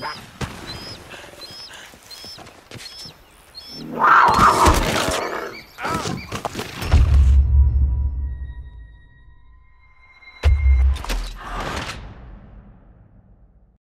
back.